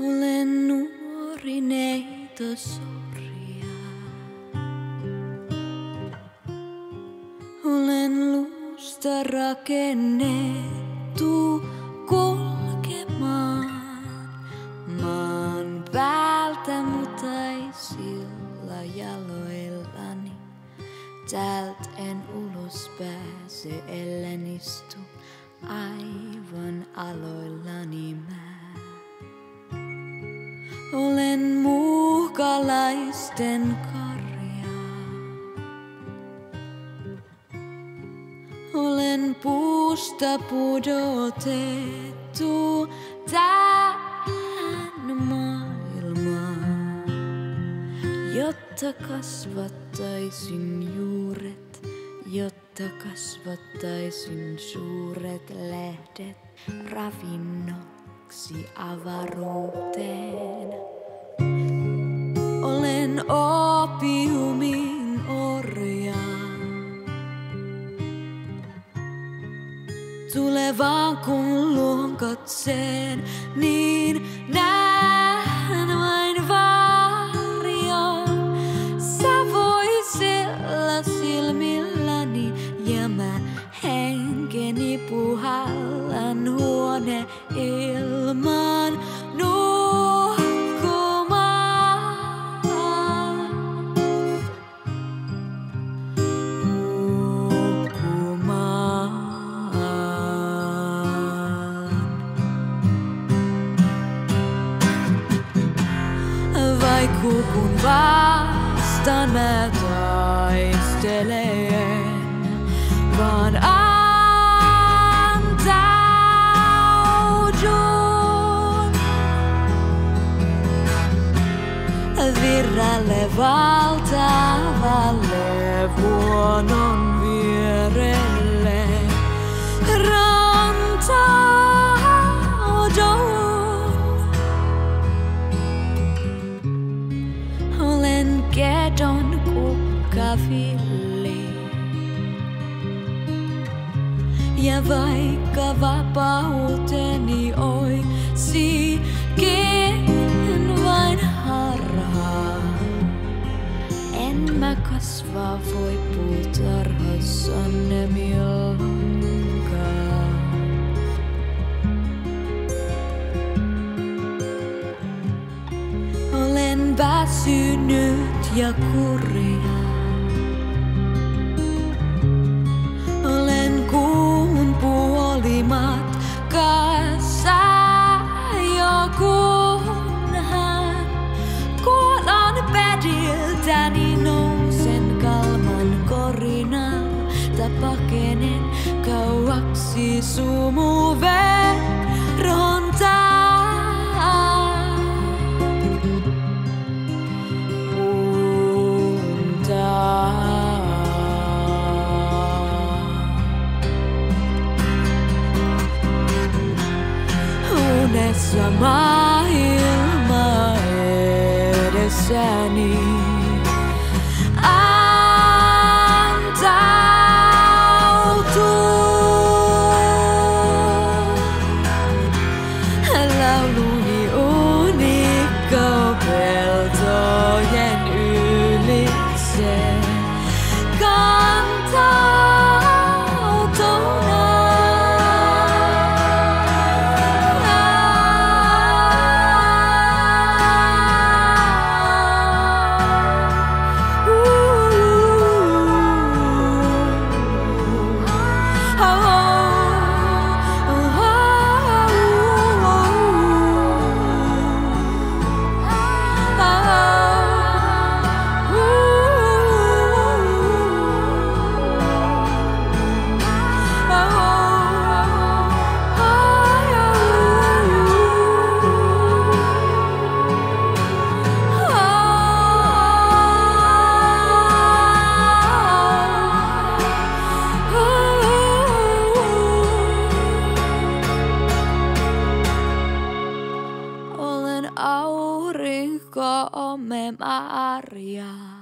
Olen nuori neito sorja. Olen luusta rakennettu kulkemaan maan päältä, mutta ei sillä jaloillani. Täältä en ulos pääse, ellen istu aivan aloillani mä. Olen muukalaisten karja. Olen puusta pudotettu tähän maailmaan, jotta kasvattaisin juuret, jotta kasvattaisin suuret lehdet ravinnoksi avaruuteen. Opiumin orja. Tulevaan kun luon katseen, niin näen vain varjon. Savoisella silmilläni ja mä henkeni puhallan huone ilman kun vastaan mä taistelen, vaan antaudun virralle valtavalle vuonon viereen. Olen kedon kukkavilli. Ja vaikka vapauteni oisikin vain harhaa, en mä kasvaa voi puutarhassanne milloinkaan. Väsynyt ja kurja. Olen kuun puolimatkassa jo kunhan kuolan pediltäni nousen kalman korinal. Pakenen kauaksi sumuveron. nesamail maedesani aurinko, ome Maria.